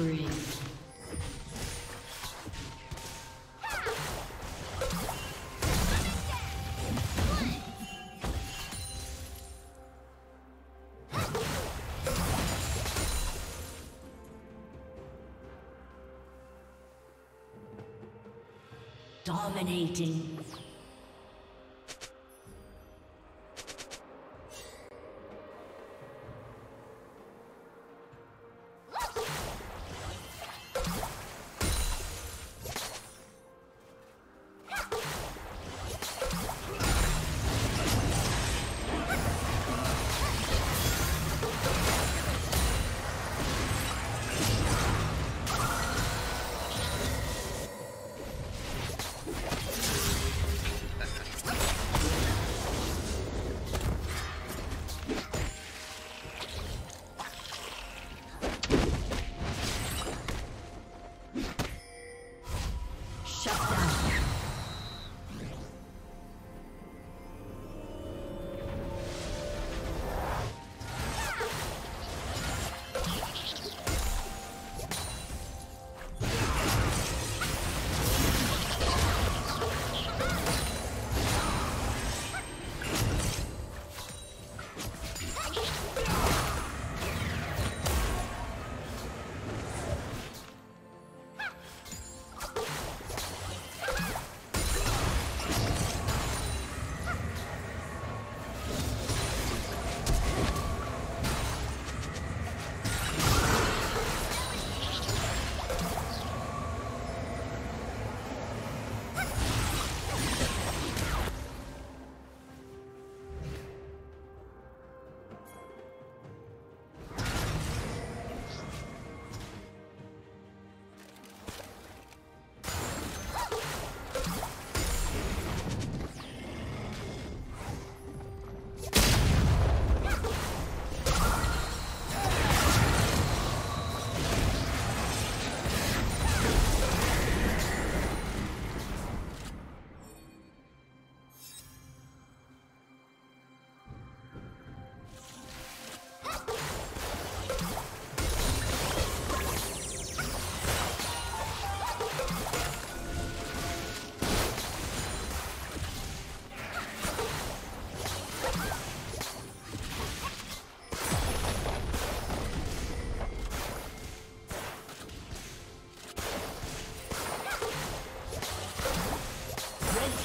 Spree. Dominating.